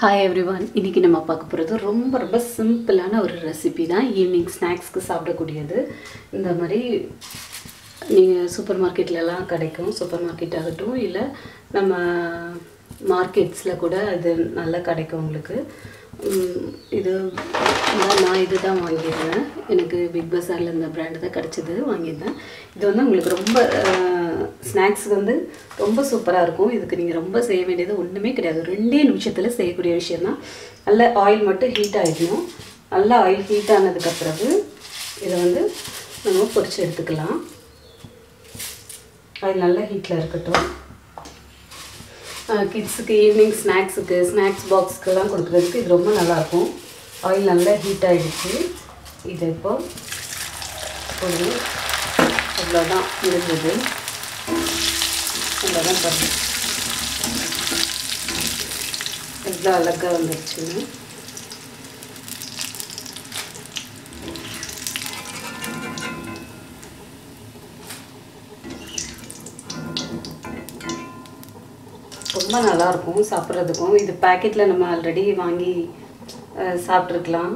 Hi every one இன்றைக்கி நம்ம பார்க்க போகிறது ரொம்ப ரொம்ப சிம்பிளான ஒரு ரெசிபி தான். ஈவினிங் ஸ்நாக்ஸ்க்கு சாப்பிடக்கூடியது. இந்த மாதிரி நீங்கள் சூப்பர் மார்க்கெட்லலாம் கிடைக்கும். சூப்பர் மார்க்கெட் ஆகட்டும் இல்லை நம்ம மார்க்கெட்ஸில் கூட இது நல்லா கிடைக்கும் உங்களுக்கு. இது நான் இது தான் வாங்கியிருந்தேன். எனக்கு பிக் பஸாரில் இந்த ப்ராண்டு தான் கிடச்சிது. வாங்கியிருந்தேன். இது வந்து உங்களுக்கு ரொம்ப ஸ்நாக்ஸ் வந்து ரொம்ப சூப்பராக இருக்கும். இதுக்கு நீங்கள் ரொம்ப செய்ய வேண்டியது ஒன்றுமே கிடையாது. ரெண்டே நிமிஷத்தில் செய்யக்கூடிய விஷயந்தான் நல்லா நல்ல ஆயில் மட்டும் ஹீட் ஆகிடணும் நல்லா ஆயில் ஹீட் ஆனதுக்கு பிறகு இதை வந்து நம்ம பொறிச்சு எடுத்துக்கலாம். அது நல்ல ஹீட்டில் இருக்கட்டும். கிட்ஸுக்கு ஈவினிங் ஸ்நாக்ஸுக்கு ஸ்நாக்ஸ் பாக்ஸ்க்கெல்லாம் கொடுக்குறதுக்கு இது ரொம்ப நல்லாயிருக்கும். ஆயில் நல்லா ஹீட் ஆகிடுச்சு இது இப்போ ஒரு அவ்வளோதான் இருந்தது அவ்வளோதான் பாருங்கள் எவ்வளோ அழகாக வந்துருச்சுன்னு ரொம்ப நல்லாயிருக்கும் சாப்பிட்றதுக்கும். இது பேக்கெட்டில் நம்ம ஆல்ரெடி வாங்கி அஹ், சாப்பிட்ருக்கலாம்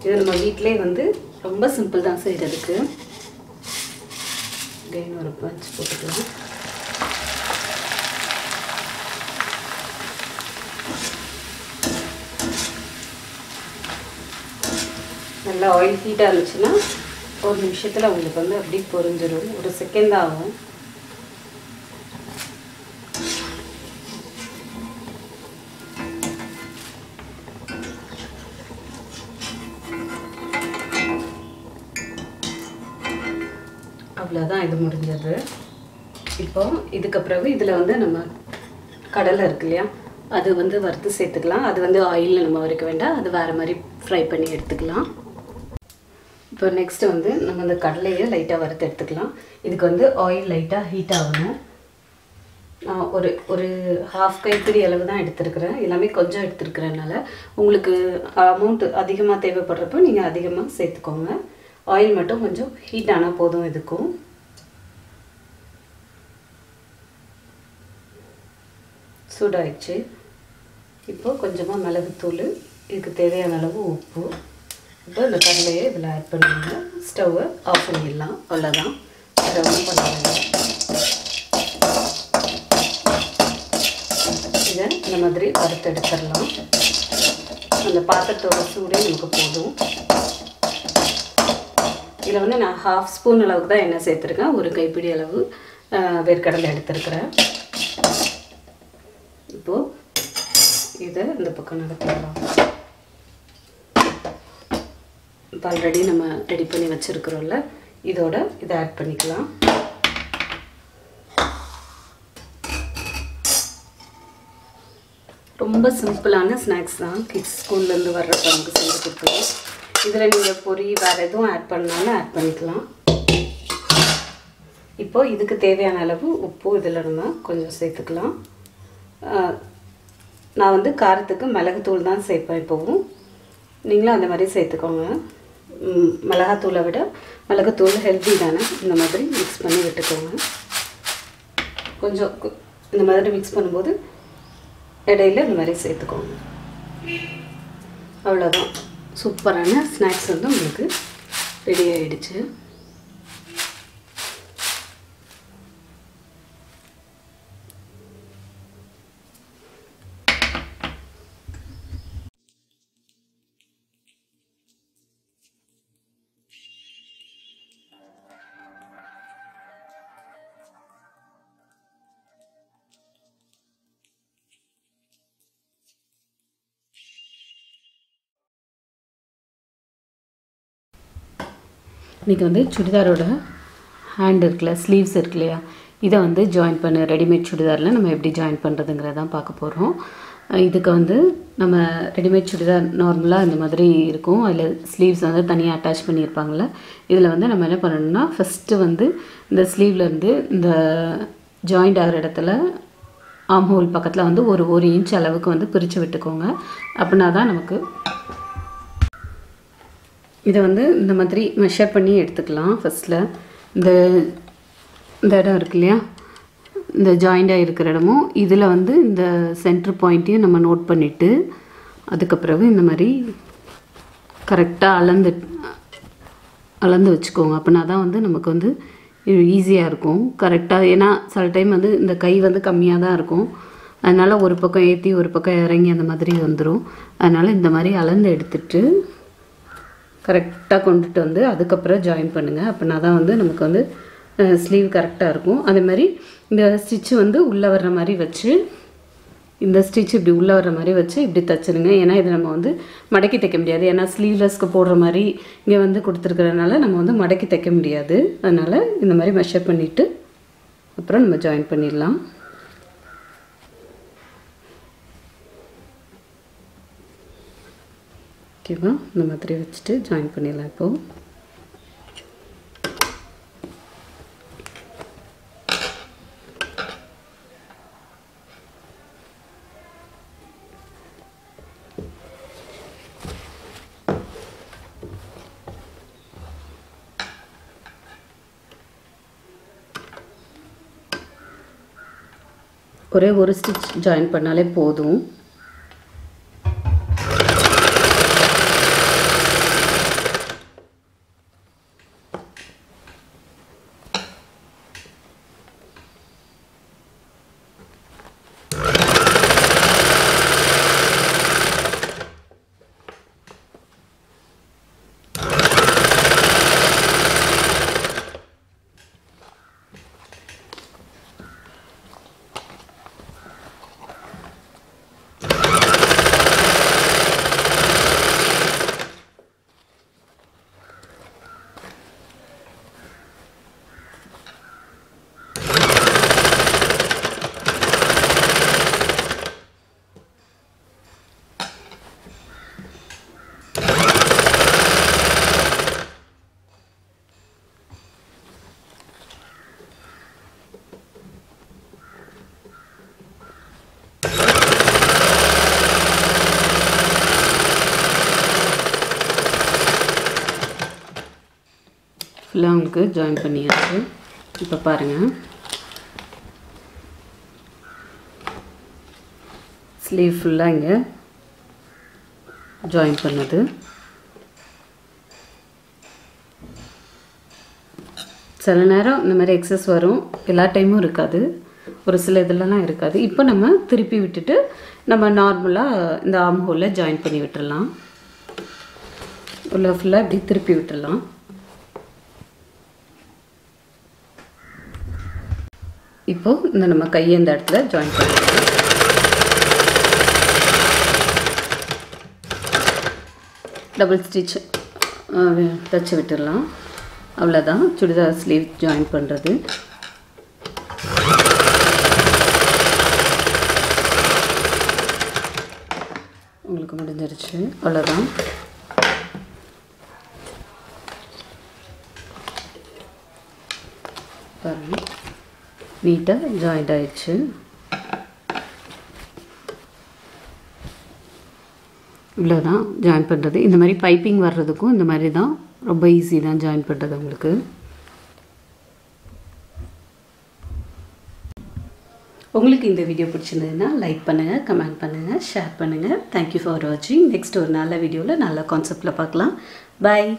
இது நம்ம வீட்டிலே வந்து ரொம்ப சிம்பிள் தான் செய்கிறதுக்கு again ஒரு பஞ்ச் போட்டுக்கலாம் நல்லா ஆயில் ஹீட்டாக இருந்துச்சுன்னா ஒரு நிமிஷத்தில் உங்களுக்கு வந்து அப்படியே பொறிஞ்சிடும் ஒரு செகண்ட் ஆகும். அவ்வளோதான் இது முடிஞ்சது. இப்போ இதுக்கு பிறகு இதில் வந்து நம்ம கடலை இருக்கு இல்லையா? அது வந்து வறுத்து சேர்த்துக்கலாம். அது வந்து ஆயிலில் நம்ம வரைக்க வேண்டாம். அது வேறு மாதிரி ஃப்ரை பண்ணி எடுத்துக்கலாம். இப்போ நெக்ஸ்ட் வந்து நம்ம அந்த கடலையை லைட்டாக வறுத்து எடுத்துக்கலாம். இதுக்கு வந்து ஆயில் லைட்டாக ஹீட் ஆகணும். நான் ஒரு ஒரு ஹாஃப் கைப்பிடி அளவு தான் எடுத்துருக்கிறேன். எல்லாமே கொஞ்சம் எடுத்துருக்கிறதுனால உங்களுக்கு அமௌண்ட் அதிகமாக தேவைப்படுறப்போ நீங்கள் அதிகமாக சேர்த்துக்கோங்க. ஆயில் மட்டும் கொஞ்சம் ஹீட் ஆனால் போதும் இதுக்கும். சூடாயிடுச்சு. இப்போ கொஞ்சமாக மிளகுத்தூள் இதுக்கு தேவையான அளவு உப்பு. இப்போ இந்த கடலையை இதில் ஆட் பண்ணிடுங்க ஸ்டவ்வை ஆஃப் பண்ணிடலாம். அவ்வளோதான் ஸ்டவ்வும் ஒன்றும் பண்ண வேண்டாம் இதை இந்த மாதிரி வறுத்து எடுத்துடலாம் அந்த பாத்திரத்தோட சூடே நமக்கு போதும். இதில் வந்து நான் ஹாஃப் ஸ்பூன் அளவுக்கு தான் எண்ணெய் சேர்த்துருக்கேன். ஒரு கைப்பிடி அளவு வேர்க்கடலை எடுத்துருக்கிறேன். இப்போது இதை இந்த பக்கம் நடத்திடலாம் இப்போ ஆல்ரெடி நம்ம ரெடி பண்ணி வச்சுருக்குறோம்ல இதோட இதை ஆட் பண்ணிக்கலாம். ரொம்ப சிம்பிளான ஸ்நாக்ஸ் தான். கிட்ஸ் ஸ்கூல்லேருந்து வர்ற நமக்கு செஞ்சு கொடுத்துருவோம் இதில் நீங்கள் பொரி வேறு எதுவும் ஆட் பண்ணாலும் ஆட் பண்ணிக்கலாம். இப்போ இதுக்கு தேவையான அளவு உப்பு இதில் நம்ம கொஞ்சம் சேர்த்துக்கலாம். நான் வந்து காரத்துக்கு மிளகுத்தூள் தான் சேர்ப்பேன் இப்போவும். நீங்களும் அந்த மாதிரி சேர்த்துக்கோங்க. மிளகாத்தூளை விட மிளகுத்தூள் ஹெல்த்தி தானே? இந்த மாதிரி மிக்ஸ் பண்ணி விட்டுக்கோங்க. கொஞ்சம் இந்த மாதிரி மிக்ஸ் பண்ணும்போது இடையில இந்த மாதிரி சேர்த்துக்கோங்க. அவ்வளோதான் சூப்பரான ஸ்நாக்ஸ் வந்து உங்களுக்கு ரெடி ஆகிடுச்சு இன்றைக்கி வந்து சுடிதாரோட ஹேண்ட் இருக்குல்ல ஸ்லீவ்ஸ் இருக்கு இல்லையா? இதை வந்து ஜாயின் பண்ண ரெடிமேட் சுடிதாரில் நம்ம எப்படி ஜாயின் பண்ணுறதுங்கிறதான் பார்க்க போகிறோம் இதுக்கு வந்து நம்ம ரெடிமேட் சுடிதார் நார்மலாக இந்த மாதிரி இருக்கும். அதில் ஸ்லீவ்ஸ் வந்து தனியாக அட்டாச் பண்ணியிருப்பாங்கள்ல இதில் வந்து நம்ம என்ன பண்ணணும்னா ஃபஸ்ட்டு வந்து இந்த ஸ்லீவ்லேருந்து இந்த ஜாயிண்ட் ஆகிற இடத்துல ஆம் ஹோல் பக்கத்தில் வந்து ஒரு ஒரு இன்ச் அளவுக்கு வந்து பிரித்து விட்டுக்கோங்க. அப்படின்னா தான் நமக்கு இதை வந்து இந்த மாதிரி மெஷர் பண்ணி எடுத்துக்கலாம். ஃபஸ்ட்டில் இந்த இந்த இடம் இருக்கு இல்லையா இந்த ஜாயிண்டாக இருக்கிற இடமும் இதில் வந்து இந்த சென்ட்ரு பாயிண்ட்டையும் நம்ம நோட் பண்ணிவிட்டு அதுக்கப்புறம் இந்த மாதிரி கரெக்டாக அளந்து அளந்து வச்சுக்கோங்க. அப்படின்னா தான் வந்து நமக்கு வந்து ஈஸியாக இருக்கும். கரெக்டாக ஏன்னா சில டைம் வந்து இந்த கை வந்து கம்மியாக தான் இருக்கும். அதனால் ஒரு பக்கம் ஏற்றி ஒரு பக்கம் இறங்கி அந்த மாதிரி வந்துடும் அதனால் இந்த மாதிரி அளந்து எடுத்துட்டு கரெக்டாக கொண்டுட்டு வந்து அதுக்கப்புறம் ஜாயின் பண்ணுங்கள் அப்படின்னா தான் வந்து நமக்கு வந்து ஸ்லீவ் கரெக்டாக இருக்கும். அதே மாதிரி இந்த ஸ்டிச்சு வந்து உள்ளே வர்ற மாதிரி வச்சு இந்த ஸ்டிச் இப்படி உள்ளே வர்ற மாதிரி வச்சு இப்படி தைச்சிருங்க ஏன்னா இது நம்ம வந்து மடக்கி தைக்க முடியாது. ஏன்னா ஸ்லீவ்லெஸ்க்கு போடுற மாதிரி இங்கே வந்து கொடுத்துருக்கறதுனால நம்ம வந்து மடக்கி தைக்க முடியாது. அதனால் இந்த மாதிரி மெஷர் பண்ணிவிட்டு அப்புறம் நம்ம ஜாயின் பண்ணிடலாம். ஓகேவா இந்த மாதிரி வச்சுட்டு ஜாயின் பண்ணிடலாம் இப்போது ஒரே ஒரு ஸ்டிச் ஜாயின் பண்ணாலே போதும். ஃபுல்லாக உங்களுக்கு ஜாயின் பண்ணியாச்சு. இப்போ பாருங்கள் ஸ்லீவ் ஃபுல்லாக இங்கே ஜாயின் பண்ணது. சில நேரம் இந்த மாதிரி எக்ஸஸ் வரும். எல்லா டைமும் இருக்காது. ஒரு சில இதெல்லாம் இருக்காது. இப்போ நம்ம திருப்பி விட்டுட்டு நம்ம நார்மலாக இந்த ஆம் ஹோலில் ஜாயின் பண்ணி விட்டுடலாம் உள்ள ஃபுல்லாக இப்படி திருப்பி விட்டுடலாம் இப்போ இந்த நம்ம கையை இந்த இடத்துல ஜாயின் பண்ணிக்கலாம் டபுள் ஸ்டிச் தைச்சி விட்டுடலாம். அவ்வளோதான் சுடிதார் ஸ்லீவ் ஜாயின் பண்ணுறது உங்களுக்கு முடிஞ்சிருச்சு. அவ்வளோதான் பாருங்கள் நீட்டாக ஜாயிண்ட் ஆயிடுச்சு. இவ்வளோதான் ஜாயின் பண்ணுறது இந்த மாதிரி பைப்பிங் வர்றதுக்கும் இந்த மாதிரி தான் ரொம்ப ஈஸி தான் ஜாயின் பண்ணுறது உங்களுக்கு உங்களுக்கு இந்த வீடியோ பிடிச்சிருந்ததுன்னா லைக் பண்ணுங்கள் கமெண்ட் பண்ணுங்கள் ஷேர் பண்ணுங்கள் தேங்க்யூ ஃபார் வாட்சிங் நெக்ஸ்ட் ஒரு நல்ல வீடியோவில் நல்ல கான்செப்டில் பார்க்கலாம். பாய்